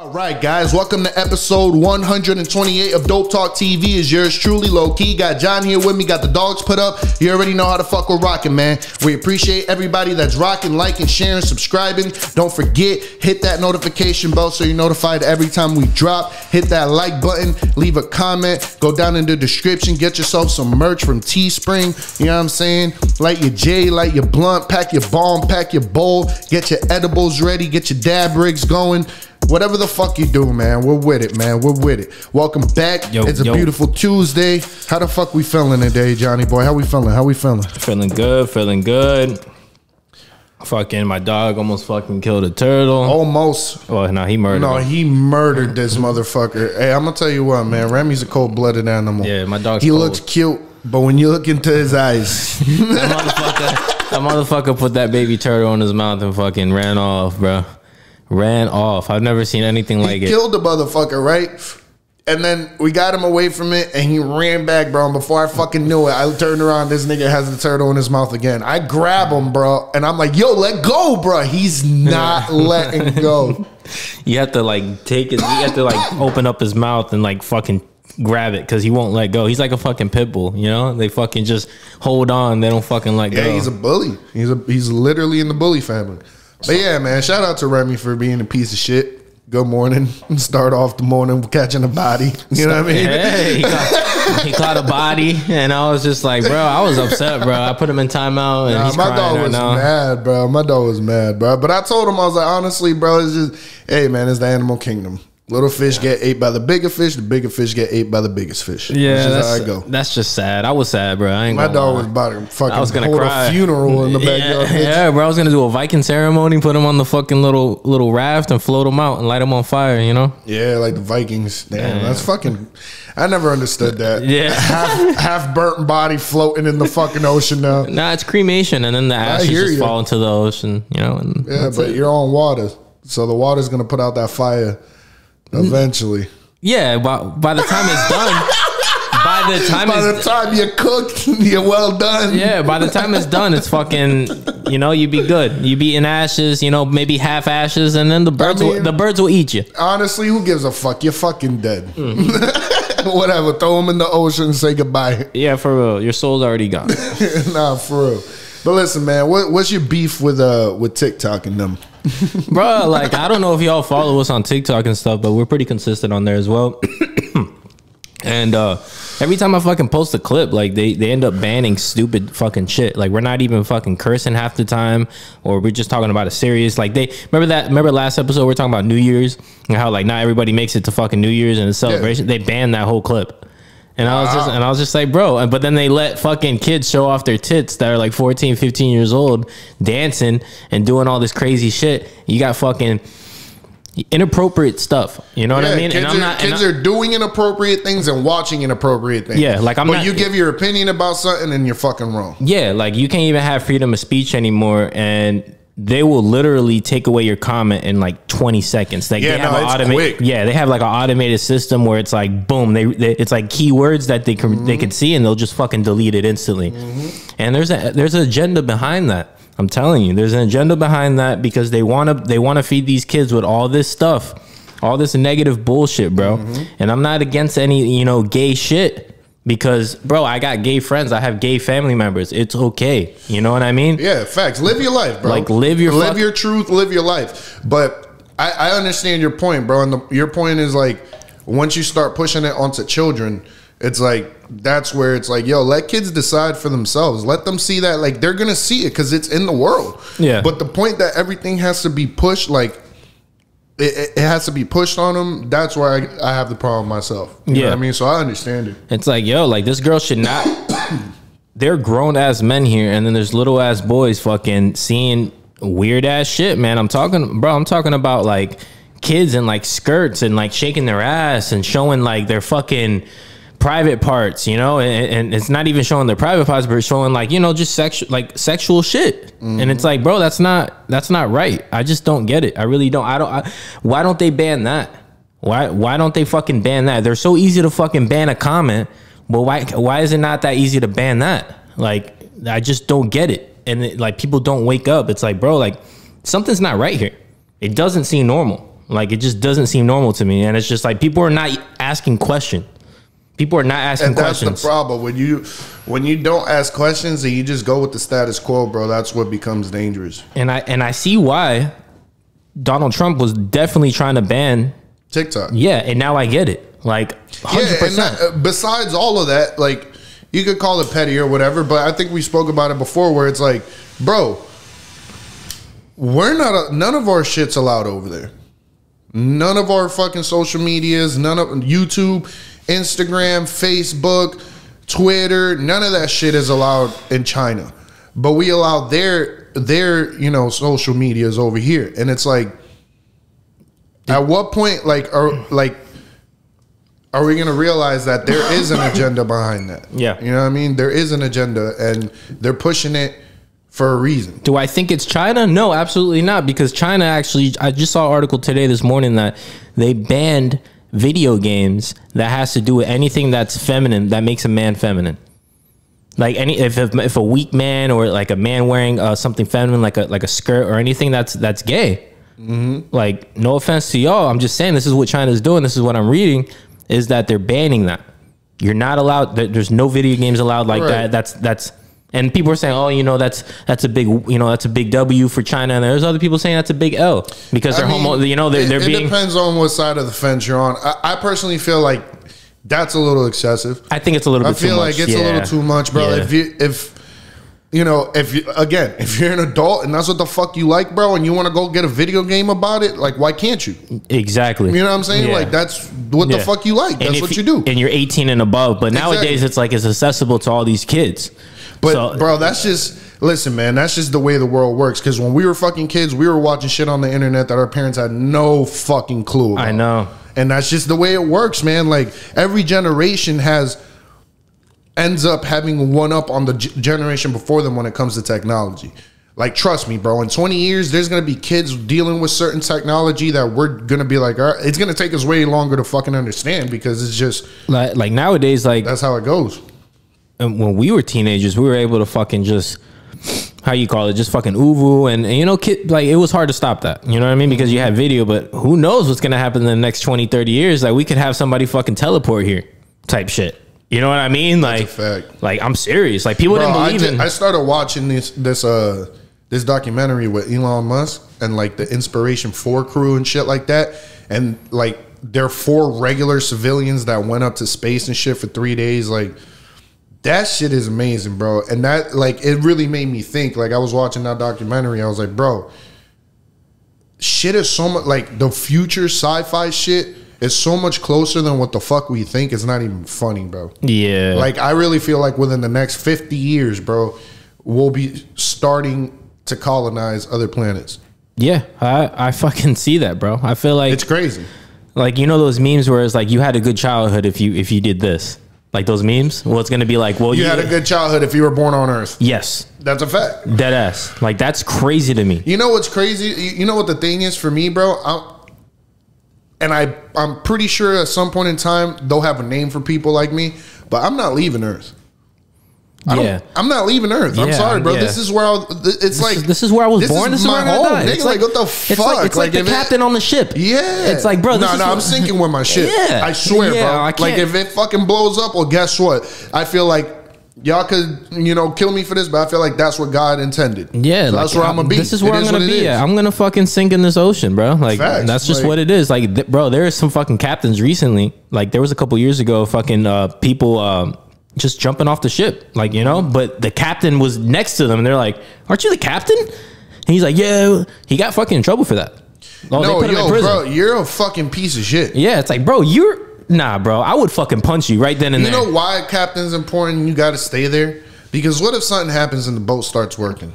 All right, guys, welcome to episode 128 of Dope Talk TV. Is yours truly low key? Got John here with me. Got the dogs put up. You already know how to fuck with rocking, man. We appreciate everybody that's rocking, liking, sharing, subscribing. Don't forget, hit that notification bell so you're notified every time we drop. Hit that like button, leave a comment, go down in the description, get yourself some merch from Teespring. You know what I'm saying? Light your J, light your blunt, pack your bomb, pack your bowl, get your edibles ready, get your dab rigs going. Whatever the fuck you do, man, we're with it, man. We're with it. Welcome back. Yo, it's a yo. beautiful Tuesday. How the fuck we feeling today, Johnny boy? How we feeling? How we feeling? Feeling good, feeling good. Fucking my dog almost fucking killed a turtle. Almost. Oh no, he murdered. No, him. he murdered this motherfucker. Hey, I'm gonna tell you what, man. Remy's a cold-blooded animal. Yeah, my dog. He cold. looks cute, but when you look into his eyes, that motherfucker, that motherfucker put that baby turtle in his mouth and fucking ran off, bro. Ran off. I've never seen anything like he it. killed the motherfucker, right? And then we got him away from it, and he ran back, bro. And before I fucking knew it, I turned around. This nigga has the turtle in his mouth again. I grab him, bro, and I'm like, "Yo, let go, bro." He's not letting go. You have to like take it. You have to like open up his mouth and like fucking grab it because he won't let go. He's like a fucking pit bull, you know. They fucking just hold on. They don't fucking let Yeah, go. he's a bully. He's a he's literally in the bully family. But yeah, man, shout out to Remy for being a piece of shit. Good morning. Start off the morning catching a body. You know what I mean? Hey, he caught, he caught a body, and I was just like, bro, I was upset, bro. I put him in timeout, and Nah, my dog right was now. mad, bro. My dog was mad, bro. But I told him I was like, honestly, bro, it's just, hey, man, it's the animal kingdom. Little fish get ate by the bigger fish. The bigger fish get ate by the biggest fish. Yeah, That's just that's, how I go. that's just sad. I was sad, bro. I ain't My dog lie. was about to fucking I was gonna hold cry. a funeral in the backyard. Yeah, yeah, bro. I was gonna do a Viking ceremony, put him on the fucking little little raft, and float him out and light him on fire. You know? Yeah, like the Vikings. Damn, that's fucking. I never understood that. Yeah. half half burnt body floating in the fucking ocean now. Nah, it's cremation, and then the ashes hear just ya. fall into the ocean. You know? And Yeah, but it. you're on water, so the water's gonna put out that fire eventually. yeah. By, by the time it's done, by the time By it's the time you're cooked, you're well done. Yeah, by the time it's done, it's fucking. You know, you'd be good. You'd be in ashes. You know, maybe half ashes, and then the birds will, mean- the birds will eat you. Honestly, who gives a fuck? You're fucking dead. Mm. Whatever. Throw them in the ocean say goodbye. Yeah, for real. Your soul's already gone. nah, for real. But listen, man, what, what's your beef with uh with TikTok and them? Bro, like I don't know if y'all follow us on TikTok and stuff, but we're pretty consistent on there as well. and uh every time I fucking post a clip, like they they end up banning stupid fucking shit. Like we're not even fucking cursing half the time, or we're just talking about a serious. Like they remember that remember last episode we are talking about New Year's and how like not everybody makes it to fucking New Year's and the celebration. They banned that whole clip. And I was just and I was just like, bro, uh, but then they let fucking kids show off their tits that are like 14, 15 years old dancing and doing all this crazy shit. You got fucking inappropriate stuff. You know what I mean? kids, are, kids are doing inappropriate things and watching inappropriate things. Yeah, like, I'm but not- you give your opinion about something and you're fucking wrong. Yeah, like you can't even have freedom of speech anymore and they will literally take away your comment in like 20 seconds. Like Yeah, they have no, an it's automated quick. Yeah, they have like an automated system where it's like boom, they, they it's like keywords that they can they Mm-hmm. can see and they'll just fucking delete it instantly. And there's a there's an agenda behind that. I'm telling you, there's an agenda behind that because they want to they want to feed these kids with all this stuff, all this negative bullshit, bro. Mm-hmm. And I'm not against any, you know, gay shit because bro, I got gay friends, I have gay family members. It's okay. You know what I mean? Yeah, facts. Live your life, bro. Like, live your live your truth. Live your life. But I, I understand your point, bro. And the, your point is like once you start pushing it onto children, it's like that's where it's like, yo, let kids decide for themselves. Let them see that like they're gonna see it because it's in the world. Yeah. But the point that everything has to be pushed, like it, it- has to be pushed on them. That's why I, I have the problem myself. You know Yeah. what I mean, so I understand it. It's like, yo, like this girl should not. They're grown ass men here, and then there's little ass boys fucking seeing weird ass shit, man. I'm talking, bro. I'm talking about like kids in like skirts and like shaking their ass and showing like their fucking private parts, you know, and, and it's not even showing their private parts, but it's showing like you know just sexual like sexual shit, and it's like, bro, that's not that's not right. I just don't get it. I really don't. I don't. I, why don't they ban that? Why why don't they fucking ban that? They're so easy to fucking ban a comment, but why why is it not that easy to ban that? Like I just don't get it. And it, like people don't wake up. It's like, bro, like something's not right here. It doesn't seem normal. Like it just doesn't seem normal to me, and it's just like people are not asking questions. People are not asking questions. And that's questions. the problem when you when you don't ask questions and you just go with the status quo, bro. That's what becomes dangerous. and I and I see why Donald Trump was definitely trying to ban. TikTok. Yeah, and now I get it. Like hundred Yeah, and that, uh, besides all of that, like you could call it petty or whatever, but I think we spoke about it before, where it's like, bro, we're not a, none of our shit's allowed over there. None of our fucking social medias, none of YouTube, Instagram, Facebook, Twitter, none of that shit is allowed in China. But we allow their their, you know, social medias over here. And it's like at what point like are like are we going to realize that there is an agenda behind that? Yeah. You know what I mean? There is an agenda and they're pushing it for a reason. Do I think it's China? No, absolutely not. Because China actually, I just saw an article today this morning that they banned video games that has to do with anything that's feminine that makes a man feminine. Like any if if, if a weak man or like a man wearing uh, something feminine like a like a skirt or anything that's that's gay. Mm-hmm. Like no offense to y'all, I'm just saying this is what China's doing. This is what I'm reading is that they're banning that. You're not allowed. There's no video games allowed like Right. that. That's that's. And people are saying, "Oh, you know, that's that's a big, you know, that's a big W for China." And there's other people saying that's a big L because they're mean, homo. You know, they're, it, they're it being. depends on what side of the fence you're on. I, I personally feel like that's a little excessive. I think it's a little I bit. too feel much. like it's a little too much, bro. Yeah. If you if you know, if you again, if you're an adult and that's what the fuck you like, bro, and you want to go get a video game about it, like why can't you? exactly. You know what I'm saying? Yeah. Like that's what the fuck you like. That's what you do. And you're 18 and above. But nowadays, it's like it's accessible to all these kids. But So- bro, that's just listen, man. That's just the way the world works. Because when we were fucking kids, we were watching shit on the internet that our parents had no fucking clue. About. I know. and that's just the way it works, man. Like every generation has ends up having one up on the generation before them when it comes to technology. Like, trust me, bro. In 20 years, there's gonna be kids dealing with certain technology that we're gonna be like, all right, it's gonna take us way longer to fucking understand because it's just Like, like nowadays, like that's how it goes. And when we were teenagers, we were able to fucking just how you call it, just fucking uvu, and, and you know, kid, like it was hard to stop that. You know what I mean? Because you had video, but who knows what's gonna happen in the next 20, 30 years? Like we could have somebody fucking teleport here, type shit. You know what I mean? Like, like I'm serious. Like people Bro, didn't I, believe did- in. I started watching this this uh this documentary with Elon Musk and like the Inspiration4 crew and shit like that, and like there are four regular civilians that went up to space and shit for three days. Like that shit is amazing, bro. And that like it really made me think. Like I was watching that documentary, I was like, bro, shit is so much like the future sci-fi shit is so much closer than what the fuck we think. It's not even funny, bro. yeah, Like I really feel like within the next 50 years, bro, we'll be starting to colonize other planets. yeah. I I fucking see that, bro. I feel like It's crazy. like you know those memes where it's like you had a good childhood if you if you did this. Like those memes. Well, it's gonna be like, well, You had a good childhood if you were born on Earth. yes, That's a fact. dead ass. Like that's crazy to me. You know what's crazy? You you know what the thing is for me, bro? I'm, and I I'm pretty sure at some point in time they'll have a name for people like me, but I'm not leaving Earth. I Yeah. I'm not leaving Earth. I'm sorry, bro. yeah. This is where I, it's This like is, this is where I was this born. This is my where I'm home. Nigga, It's like, what the fuck? It's like, it's like, the if it- captain on the ship. Yeah, It's like, bro, No, no, is I'm sinking with my shit. Yeah. I swear, Yeah, bro. I like if it fucking blows up, well, guess what? I feel like y'all could, you know, kill me for this, but I feel like that's what God intended. Yeah, So like, that's where I'm gonna be. This is It where I'm what gonna be. is. At. I'm gonna fucking sink in this ocean, bro. Like Facts. that's just Like- what it is. Like, th- bro, there is some fucking captains recently. Like there was a couple years ago, fucking uh, people um, just jumping off the ship, like you know. But the captain was next to them, and they're like, "Aren't you the captain?" And he's like, "Yeah." He got fucking in trouble for that. Oh, no, they put him in yo, bro, you're a fucking piece of shit. Yeah, it's like, bro, you're nah, bro. I would fucking punch you right then and You there. know why captain's important? You got to stay there because what if something happens and the boat starts working,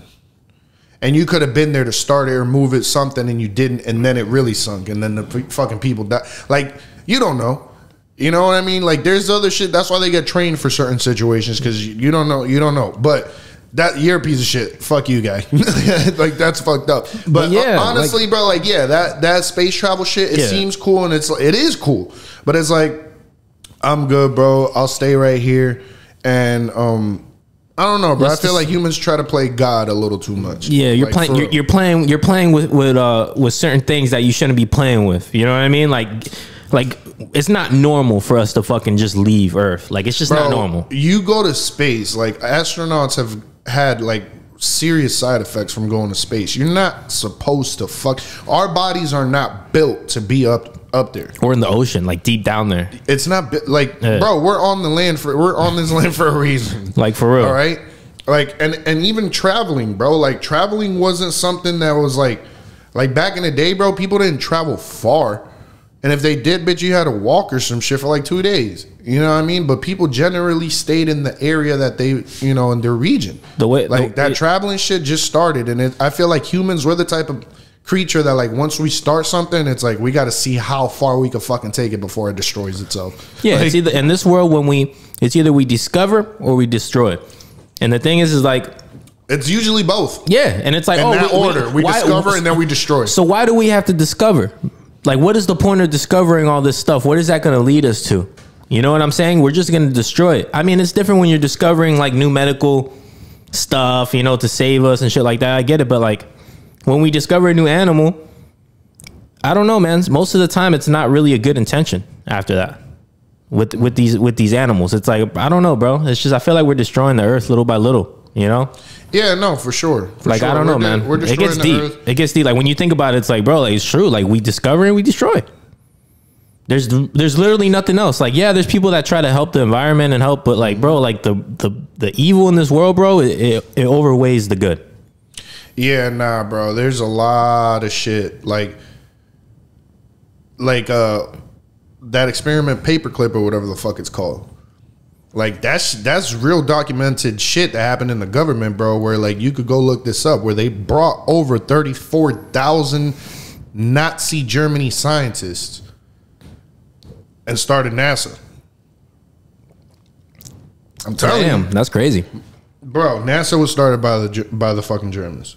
and you could have been there to start it or move it something and you didn't, and then it really sunk, and then the fucking people die. Like you don't know. You know what I mean? Like there's other shit. That's why they get trained for certain situations because you, don't know. You don't know, but. That you're a piece of shit. Fuck you, guy. like that's fucked up. But, yeah, uh, honestly, bro, like yeah, that that space travel shit. It Yeah. seems cool and it's it is cool, but it's like I'm good, bro. I'll stay right here, and um, I don't know, bro. Let's I feel like humans try to play God a little too much. Yeah, you're Like, playing. You're, you're playing. You're playing with with uh with certain things that you shouldn't be playing with. You know what I mean? Like, like it's not normal for us to fucking just leave Earth. Like it's just Bro, not normal. You go to space, like astronauts have had like serious side effects from going to space. You're not supposed to fuck. Our bodies are not built to be up up there. Or in the ocean, like deep down there. It's not like, Yeah. bro. We're on the land for we're on this land for a reason. Like for real. All right. Like and and even traveling, bro. Like traveling wasn't something that was like like back in the day, bro. People didn't travel far, and if they did, bitch, you had to walk or some shit for like two days. You know what I mean? But people generally stayed in the area that they, you know, in their region. The way- like the- that it- traveling shit just started, and it, I feel like humans were the type of creature that like once we start something, it's like we got to see how far we can fucking take it before it destroys itself. Yeah, Like, it's either in this world when we it's either we discover or we destroy. And the thing is, is like it's usually both. yeah, and it's like In oh, that we, we- order, we, why- discover and then we destroy. So why do we have to discover? Like, what is the point of discovering all this stuff? What is that going to lead us to? You know what I'm saying? We're just going to destroy it. I mean, it's different when you're discovering like new medical stuff, you know, to save us and shit like that. I get it, but like when we discover a new animal, I don't know, man. Most of the time, it's not really a good intention. After that, with with these with these animals, it's like I don't know, bro. It's just I feel like we're destroying the earth little by little. You know, Yeah, no, for sure. For like sure. I don't know, We're de- man. We're it gets deep. earth. It gets deep. Like when you think about it, it's like, bro, like it's true. Like we discover and we destroy. There's there's literally nothing else. Like yeah, there's people that try to help the environment and help, but like bro, like the the the evil in this world, bro, it it, it overweighs the good. Yeah, nah, bro. There's a lot of shit like, like uh, that experiment paperclip or whatever the fuck it's called. Like that's that's real documented shit that happened in the government, bro. Where like you could go look this up, where they brought over thirty four thousand Nazi Germany scientists and started NASA. I'm telling you. That's crazy. Bro, NASA was started by the by the fucking Germans.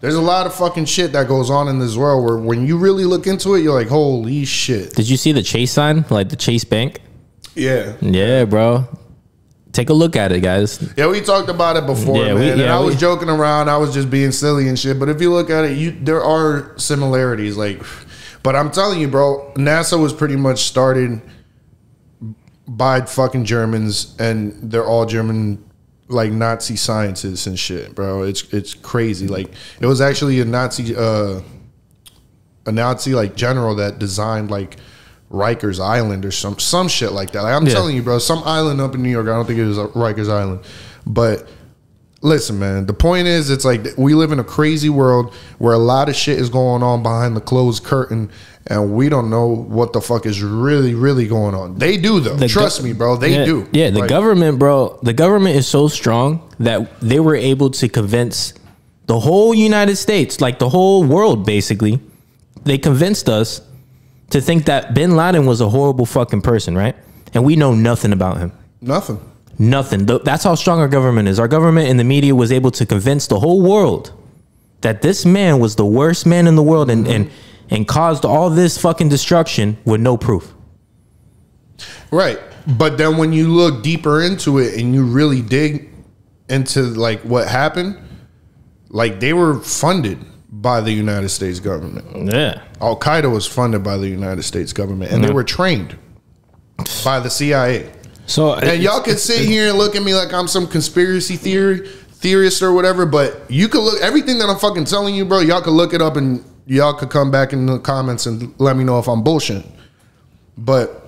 There's a lot of fucking shit that goes on in this world where when you really look into it, you're like, holy shit. Did you see the Chase sign, like the Chase Bank? Yeah. Yeah, bro. Take a look at it, guys. Yeah, we talked about it before, Yeah, man. we- and I was we- joking around. I was just being silly and shit. But if you look at it, you there are similarities. Like, but I'm telling you, bro, NASA was pretty much started by fucking Germans, and they're all German, like Nazi scientists and shit, bro. It's it's crazy. Like, it was actually a Nazi, uh, a Nazi like general that designed like. Rikers Island or some some shit like that. Like I'm Yeah. telling you, bro, some island up in New York. I don't think it was Rikers Island, but listen, man. The point is, it's like we live in a crazy world where a lot of shit is going on behind the closed curtain, and we don't know what the fuck is really, really going on. They do though. The Trust me, bro. They yeah, do. Yeah, the Like, government, bro. The government is so strong that they were able to convince the whole United States, like the whole world, basically. They convinced us to think that Bin Laden was a horrible fucking person, right? And we know nothing about him. nothing. Nothing. Th- That's how strong our government is. Our government and the media was able to convince the whole world that this man was the worst man in the world and and and caused all this fucking destruction with no proof. Right. But then when you look deeper into it and you really dig into like what happened, like they were funded by the United States government. Yeah. Al Qaeda was funded by the United States government, and they were trained by the CIA. So And y'all can sit here and look at me like I'm some conspiracy theory theorist or whatever, but you could look everything that I'm fucking telling you, bro. Y'all could look it up and y'all could come back in the comments and let me know if I'm bullshit. But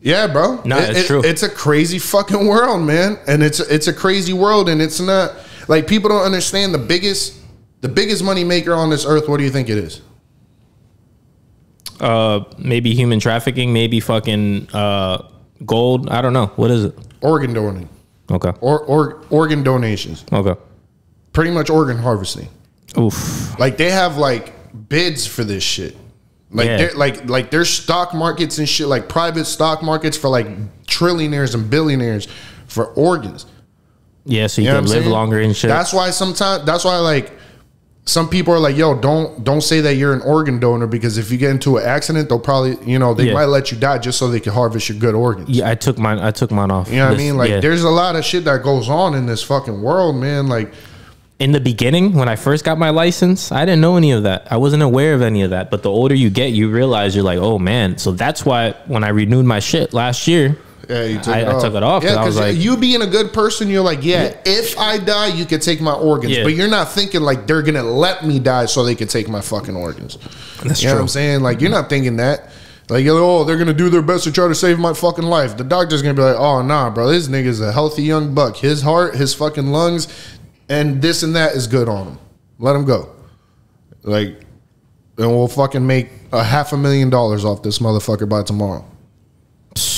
yeah, bro, Nah, It- it's it- true. It's a crazy fucking world, man, and it's it's a crazy world, and it's not like people don't understand the biggest the biggest money maker on this earth. What do you think it is? uh maybe human trafficking, maybe fucking uh gold. I don't know. What is it? Organ donating Okay. or or organ donations, Okay. pretty much organ harvesting. Oof. Like they have like bids for this shit. Like Yeah. they're like like there's stock markets and shit, like private stock markets for like trillionaires and billionaires for organs. Yeah, so you, You know can live saying? longer and shit. That's why sometimes that's why like some people are like, "Yo, don't don't say that you're an organ donor because if you get into an accident, they'll probably, you know, they Yeah. might let you die just so they can harvest your good organs." Yeah, I took mine. I took mine off. You know what I mean? Like, yeah. there's a lot of shit that goes on in this fucking world, man. Like, in the beginning when I first got my license, I didn't know any of that. I wasn't aware of any of that. But the older you get, you realize you're like, oh man. So that's why when I renewed my shit last year, yeah, you took I- it I off. took it off, Yeah, I was because like- you being a good person, you're like, yeah, if I die, you could take my organs. Yeah. But you're not thinking like they're gonna let me die so they can take my fucking organs. That's you know what true. I'm saying? Like, you're not thinking that. Like, like, oh, they're gonna do their best to try to save my fucking life. The doctor's gonna be like, oh, nah, bro, this nigga's a healthy young buck. His heart, his fucking lungs, and this and that is good on him. Let him go. Like, and we'll fucking make a half a million dollars off this motherfucker by tomorrow.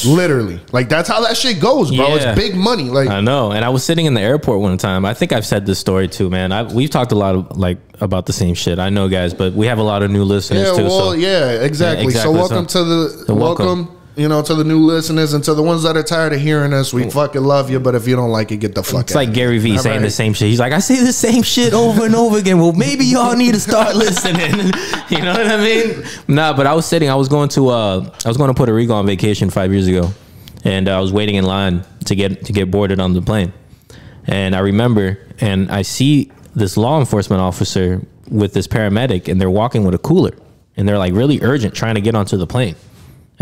Literally, like that's how that shit goes, bro. Yeah. It's big money. Like, I know. And I was sitting in the airport one time. I think I've said this story too, man. I, we've talked a lot of like about the same shit. I know, guys, but we have a lot of new listeners yeah, too. well, so yeah, exactly. Yeah, exactly. So welcome So- to the so welcome. welcome. You know, to the new listeners and to the ones that are tired of hearing us, we fucking love you. But if you don't like it, get the fuck. Out. It's like Gary Vee saying right. the same shit. He's like, I say the same shit over and over again. Well, maybe y'all need to start listening. you know what I mean? Nah, but I was sitting. I was going to. uh I was going to Puerto Rico on vacation five years ago, and I was waiting in line to get to get boarded on the plane. And I remember, and I see this law enforcement officer with this paramedic, and they're walking with a cooler, and they're like really urgent, trying to get onto the plane.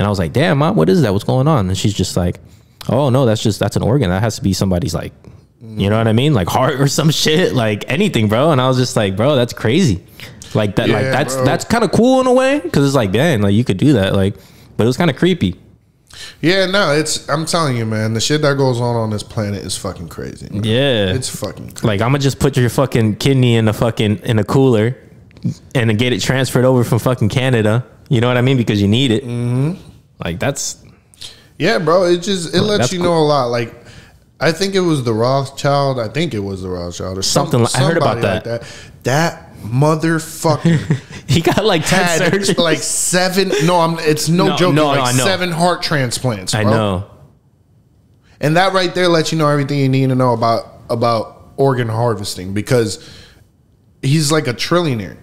And I was like, "Damn, mom, what is that? What's going on?" And she's just like, "Oh no, that's just that's an organ. That has to be somebody's like, you know what I mean, like heart or some shit, like anything, bro." And I was just like, "Bro, that's crazy." Like that, like that's bro. that's kind of cool in a way because it's like, dang, like you could do that, like, but it was kind of creepy. Yeah, no, it's. I'm telling you, man, the shit that goes on on this planet is fucking crazy. man. Yeah, It's fucking. Crazy. like I'm gonna just put your fucking kidney in a fucking in a cooler and then get it transferred over from fucking Canada. You know what I mean? Because you need it. Mm-hmm. Like that's Yeah, bro. It just it lets you cool. know a lot. Like, I think it was the Rothschild. I think it was the Rothschild or some- Something like- I heard about like that. that. That motherfucker he got like ten had surgeries. like seven. No, I'm. It's no, No, joke. no, like no, I know. seven heart transplants. I know. and that right there lets you know everything you need to know about about organ harvesting because he's like a trillionaire.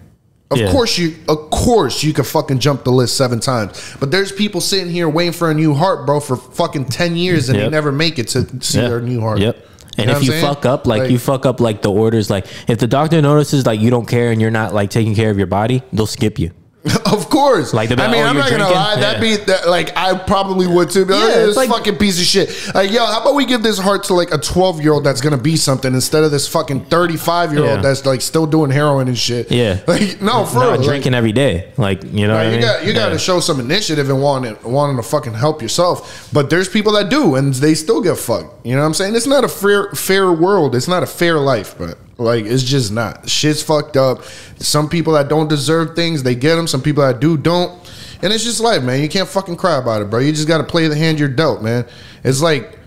Of Yeah. course you of course you could fucking jump the list seven times. But there's people sitting here waiting for a new heart, bro, for fucking 10 years and they never make it to see Yeah. their new heart. Yep. And know if you saying? fuck up, like, Like- you fuck up like the orders, like if the doctor notices like you don't care and you're not like taking care of your body, they'll skip you. Of course. Like the- I mean, oh, I'm not gonna drinking? lie. That'd Yeah. be that, like I probably would too. Be like, Yeah, "Oh, this like- fucking piece of shit. Like, yo, how about we give this heart to like a 12 year old that's gonna be something instead of this fucking 35 year Yeah. old that's like still doing heroin and shit. Yeah. Like, no, for real. Like, drinking every day, like you know. what I you mean? got you got to show some initiative and wanting wanting to fucking help yourself. But there's people that do, and they still get fucked. You know what I'm saying? It's not a fair fair world. It's not a fair life, but like it's just not. Shit's fucked up. Some people that don't deserve things, they get them. Some people that do don't. And it's just life, man. You can't fucking cry about it, bro. You just got to play the hand you're dealt, man. It's like,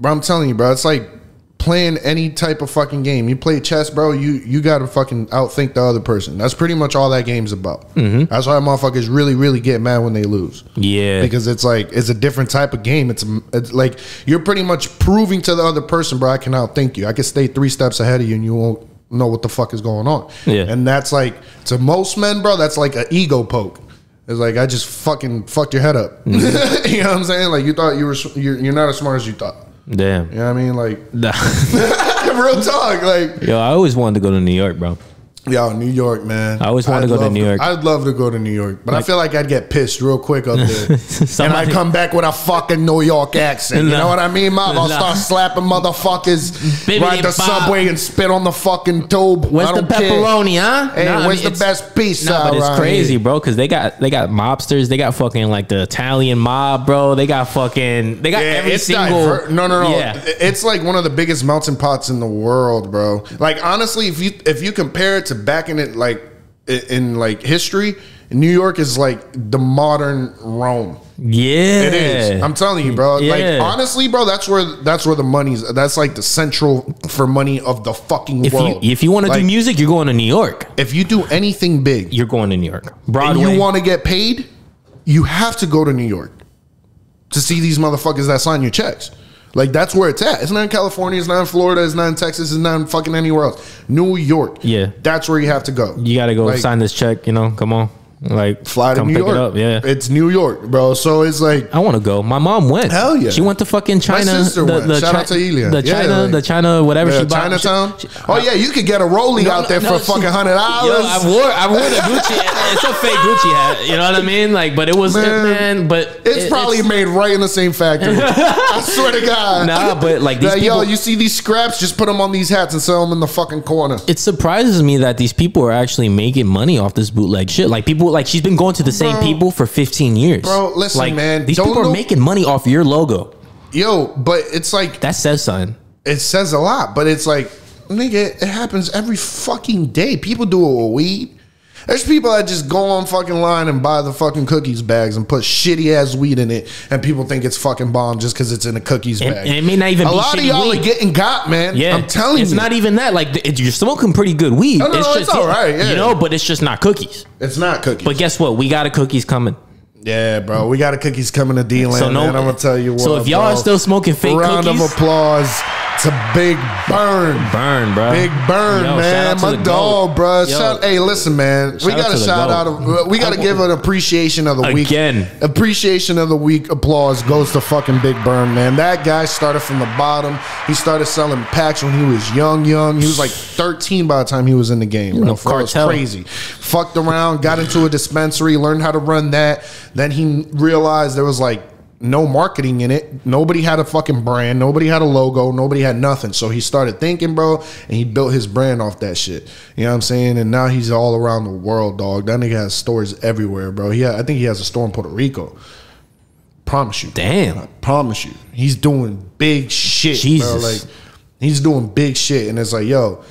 bro, I'm telling you, bro. It's like playing any type of fucking game. You play chess, bro. You you got to fucking outthink the other person. That's pretty much all that game's about. That's why motherfuckers really really get mad when they lose. Yeah. because it's like it's a different type of game. It's, it's like you're pretty much proving to the other person, bro. I can outthink you. I can stay three steps ahead of you, and you won't know what the fuck is going on. Yeah. and that's like to most men, bro. That's like an ego poke. It's like I just fucking fucked your head up. Mm-hmm. you know what I'm saying? Like you thought you were you're, you're not as smart as you thought. Damn. You know what I mean? Like Nah. real talk. Like Yo, I always wanted to go to New York, bro. Yo, New York, man. I always want I'd to go to New York. I'd love to go to New York, but I feel like I'd get pissed real quick up there, and Somebody- I come back with a fucking New York accent. You No. know what I mean, Mob? I'll No. start slapping motherfuckers, Bibbidi ride the bop. subway and spit on the fucking tube. Where's the don't care. pepperoni, huh? Hey, Nah, I where's mean, the it's- best pizza? No, but it's crazy, here? bro, because they got they got mobsters, they got fucking like the Italian mob, bro. They got fucking they got Yeah, every it's single diver- no, no, no. Yeah. It's like one of the biggest melting pots in the world, bro. Like honestly, if you if you compare it to back in it, like in like history, New York is like the modern Rome. Yeah. It is. I'm telling you, bro. Like honestly, bro, that's where that's where the money's. That's like the central for money of the fucking if you world. if you want to Like, do music, you're going to New York. if you do anything big You're going to New York. and Broadway. you want to get paid, you have to go to New York to see these motherfuckers that sign your checks. Like that's where it's at. It's not in California. It's not in Florida. It's not in Texas. It's not in fucking anywhere else. New York. Yeah. that's where you have to go. You got to go Like, sign this check. You know, come on, like Fly to come New pick York. it up. Yeah. it's New York, bro. So it's like I want to go. My mom went. Hell yeah. She went to fucking China. sister went. Shout Chi- out to Elia. The Yeah, China, like- the China, whatever yeah, she bought. Chinatown. She- oh uh, yeah, you could get a rollie No, out there no, for she- fucking hundred dollars. I wore I wore the Gucci. It's a fake Gucci hat. You know what I mean? Like, but it was Man, man. but It's it- probably it's- made right in the same factory. I swear to God. Nah, but, like, these Like, yo, people- you see these scraps? Just put them on these hats and sell them in the fucking corner. It surprises me that these people are actually making money off this bootleg shit. Like people, like she's been going to the same Bro. people for 15 years. Bro, listen, like, man, these people are making money off your logo. Yo, but it's like That says something. it says a lot, but it's like, nigga, it happens every fucking day. People do it with weed. There's people that just go on fucking line and buy the fucking cookies bags and put shitty ass weed in it, and people think it's fucking bomb just because it's in a cookies And- bag. and it may not even a lot of y'all weed. are getting got, man. Yeah, I'm telling it's you, it's not even that. Like it, you're smoking pretty good weed. No, no, no, it's all right, yeah. You know, but it's just not cookies. it's not cookies. But guess what? We got a cookies coming. yeah, bro, we got a cookies coming to D-Land. So no, man. I'm gonna tell you what. So if y'all bro. are still smoking fake round cookies, round of applause to Big Burn. burn, bro. Big Burn, Yo, man, my dog, GOAT. bro. Yo. Shout, hey, listen, man, we got to shout out. We got to give an appreciation of the week Again. Appreciation of the week applause goes to fucking Big Burn, man. That guy started from the bottom. He started selling packs when he was young, young. He was like 13 by the time he was in the game. Bro. No cartel. crazy. Fucked around, got into a dispensary, learned how to run that. Then he realized there was like no marketing in it. Nobody had a fucking brand. Nobody had a logo. Nobody had nothing. So he started thinking, bro, and he built his brand off that shit. You know what I'm saying? And now he's all around the world, dog. That nigga has stores everywhere, bro. He, I think he has a store in Puerto Rico. Promise you. Damn. I promise you. He's doing big shit, Jesus. bro. Like he's doing big shit, and it's like, yo,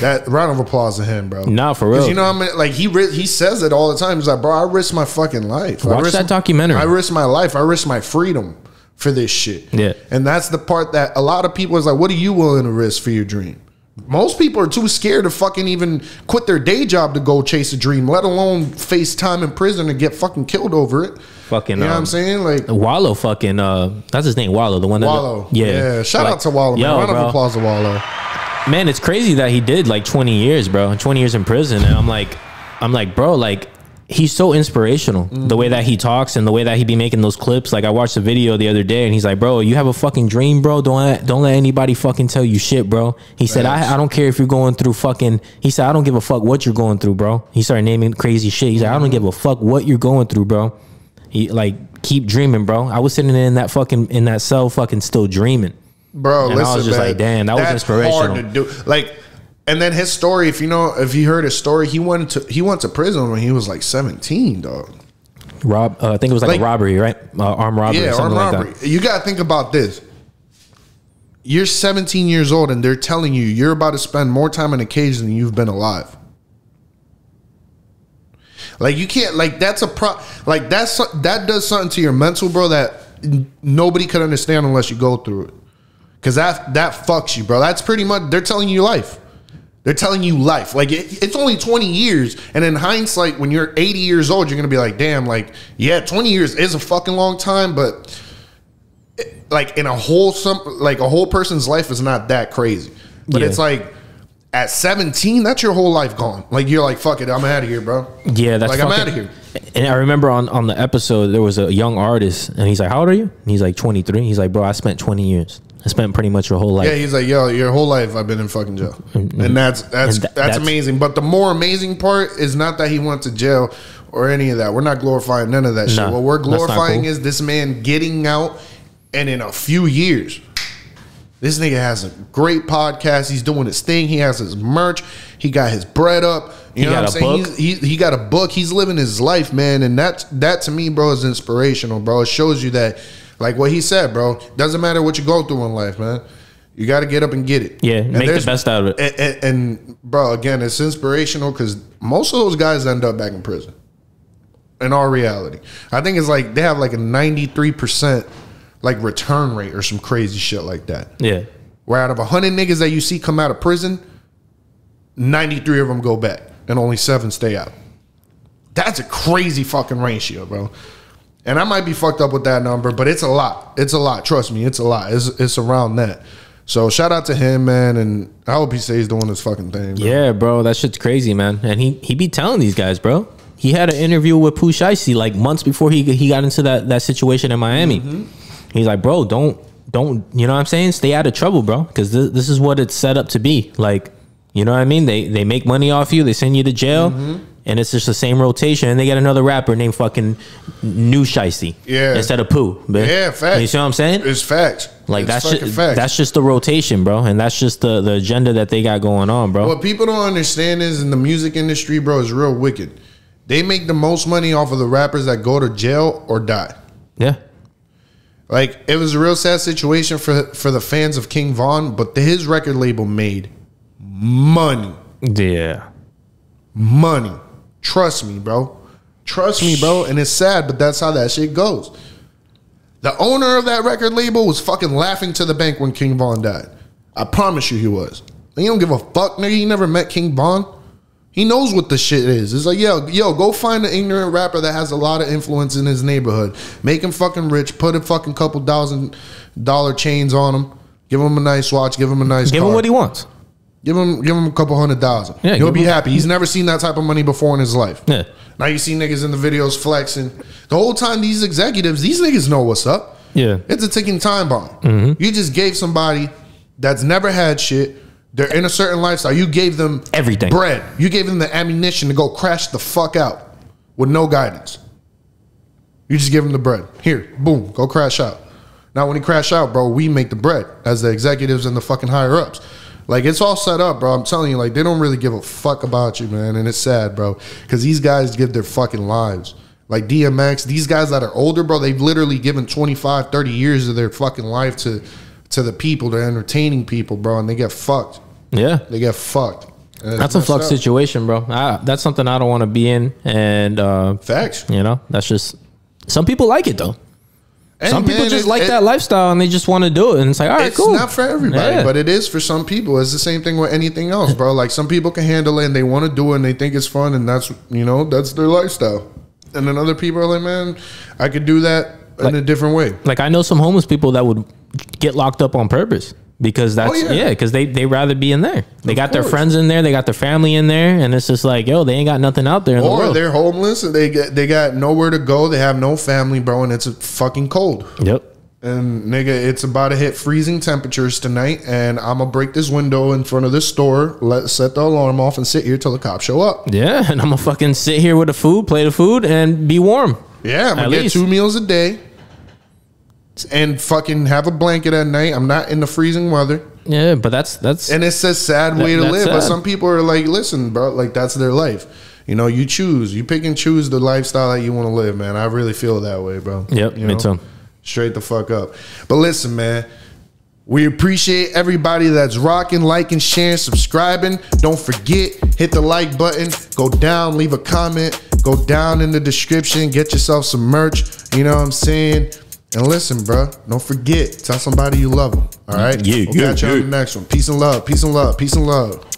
that round of applause to him, bro. Nah, for real. You know, what I mean, like he he says it all the time. He's like, bro, I risk my fucking life. I Watch risk- that documentary. I risk my life. I risk my freedom for this shit. Yeah. and that's the part that a lot of people is like, what are you willing to risk for your dream? Most people are too scared to fucking even quit their day job to go chase a dream, let alone face time in prison and get fucking killed over it. Fucking, you know what um, I'm saying? Like Wallo fucking uh that's his name, Wallo, the one that Wallo. Yeah. Shout Like, out to Wallo, man. yo, Round of applause to Wallo. Man, it's crazy that he did like 20 years, bro. 20 years in prison. And I'm like, I'm like, bro, like he's so inspirational. The way that he talks and the way that he be making those clips. Like I watched a video the other day and he's like, bro, you have a fucking dream, bro. Don't let, don't let anybody fucking tell you shit, bro. He said, I, I don't care if you're going through fucking, he said, I don't give a fuck what you're going through, bro. He started naming crazy shit. He's like, I don't give a fuck what you're going through, bro. He like, keep dreaming, bro. I was sitting in that fucking, in that cell fucking still dreaming. Bro. And I listen, was just man, like, damn, that was inspirational. Hard to do. Like, and then his story. If you know, if you heard his story, he went to he went to prison when he was like seventeen, dog. Rob, uh, I think it was like, Like- a robbery, right? Uh, armed robbery, Yeah, or something armed like robbery. that. You got to think about this. You're 17 years old, and they're telling you you're about to spend more time in a cage than you've been alive. Like you can't like that's a pro like that's that does something to your mental, bro. That nobody could understand unless you go through it. Cause that that fucks you, bro. That's pretty much they're telling you life. They're telling you life. Like it, it's only 20 years, and in hindsight, when you're 80 years old, you're gonna be like, damn, like yeah, 20 years is a fucking long time, but it- like in a whole some like a whole person's life is not that crazy. But Yeah. it's like at 17, that's your whole life gone. Like you're like, fuck it, I'm out of here, bro. Yeah, that's like I'm out of here. And I remember on, on the episode there was a young artist, and he's like, "How old are you?" And he's like, "23." He's like, "Bro, I spent 20 years. I spent pretty much your whole life." Yeah, he's like, yo, your whole life I've been in fucking jail, mm-hmm. and that's that's And th- that's, that's- amazing. But the more amazing part is not that he went to jail or any of that. We're not glorifying none of that shit. What we're glorifying cool. is this man getting out, and in a few years, this nigga has a great podcast. He's doing his thing. He has his merch. He got his bread up. You He know what I'm saying? He's, he he got a book. He's living his life, man. And that that to me, bro, is inspirational, bro. It shows you that, like what he said, bro. Doesn't matter what you go through in life, man. You got to get up and get it. Yeah, And make the best out of it. And, and, and, bro, again, it's inspirational because most of those guys end up back in prison. In our reality, I think it's like they have like a ninety three percent like return rate or some crazy shit like that. yeah. Where out of 100 niggas that you see come out of prison, 93 of them go back and only seven stay out. That's a crazy fucking ratio, bro. And I might be fucked up with that number, but it's a lot. It's a lot. Trust me, it's a lot. It's it's around that. So shout out to him, man, and I hope he stays doing his fucking thing. Bro. Yeah, bro, that shit's crazy, man. And he he be telling these guys, bro. He had an interview with Pooh Shiesty like months before he he got into that that situation in Miami. Mm-hmm. He's like, bro, don't don't you know what I'm saying? Stay out of trouble, bro, because this, this is what it's set up to be. Like, you know what I mean? They they make money off you, they send you to jail. Mm-hmm. And it's just the same rotation, and they get another rapper named fucking New Shiesty, Yeah. instead of Pooh. man. Yeah, facts. You see what I'm saying? It's facts. Like It's that's just facts. that's just the rotation, bro, and that's just the the agenda that they got going on, bro. What people don't understand is in the music industry, bro, is real wicked. They make the most money off of the rappers that go to jail or die. Yeah, Like it was a real sad situation for for the fans of King Von, but his record label made money, yeah, money. Trust me, bro. Trust me, bro. And it's sad, but that's how that shit goes. The owner of that record label was fucking laughing to the bank when King Von died. I promise you, he was. And he don't give a fuck, nigga. He never met King Von. He knows what the shit is. It's like, yo, yo, go find an ignorant rapper that has a lot of influence in his neighborhood. Make him fucking rich. Put a fucking couple thousand dollar chains on him. Give him a nice watch. Give him a nice. give car. him what he wants. Give him, give him a couple hundred thousand. Yeah, he'll be happy. He's never seen that type of money before in his life. Yeah, Now you see niggas in the videos flexing. The whole time these executives, these niggas know what's up. yeah, It's a ticking time bomb. Mm-hmm. You just gave somebody that's never had shit. They're in a certain lifestyle. You gave them Everything. bread. You gave them the ammunition to go crash the fuck out with no guidance. You just give them the bread. Here, boom, go crash out. Now when he crash out, bro, we make the bread as the executives and the fucking higher ups. Like it's all set up, bro. I'm telling you, like they don't really give a fuck about you, man. And it's sad, bro, because these guys give their fucking lives. Like DMX, these guys that are older, bro, they've literally given 25, 30 years of their fucking life to to the people. They're entertaining people, bro, and they get fucked. yeah. They get fucked. That's a fucked up. situation, bro. I, that's something I don't want to be in, and uh, Facts. you know, that's just some people like it though. Hey, Some people just it- like it- that lifestyle and they just want to do it, and it's like, all right, it's cool. It's not for everybody, Yeah. but it is for some people. It's the same thing with anything else, bro. Like some people can handle it and they want to do it and they think it's fun and that's you know that's their lifestyle. And then other people are like, man, I could do that in a different way. like I know some homeless people that would get locked up on purpose because that's Oh, yeah. yeah, because they they rather be in there. They Of got their friends in there, they got their family in there, and it's just like, yo, they ain't got nothing out there in the Or world. they're homeless and they get they got nowhere to go. They have no family, bro, and it's fucking cold. Yep. And nigga, it's about to hit freezing temperatures tonight, and I'm gonna break this window in front of this store, let set the alarm off, and sit here till the cops show up. Yeah, and I'm gonna fucking sit here with the food, play the food, and be warm. Yeah, I'm gonna At get least. two meals a day and fucking have a blanket at night. I'm not in the freezing weather. Yeah, but that's that's And it's a sad way to that's live. But some people are like, listen, bro, like that's their life. You know, you choose. You pick and choose the lifestyle that you want to live, man. I really feel that way, bro. Yep, You me too. Straight the fuck up. But listen, man. We appreciate everybody that's rocking, liking, sharing, subscribing. Don't forget, hit the like button, go down, leave a comment, go down in the description, get yourself some merch. You know what I'm saying? And listen, bro, don't forget, tell somebody you love them. All right? Yeah, we'll yeah, catch you on yeah. the next one. Peace and love, peace and love, peace and love.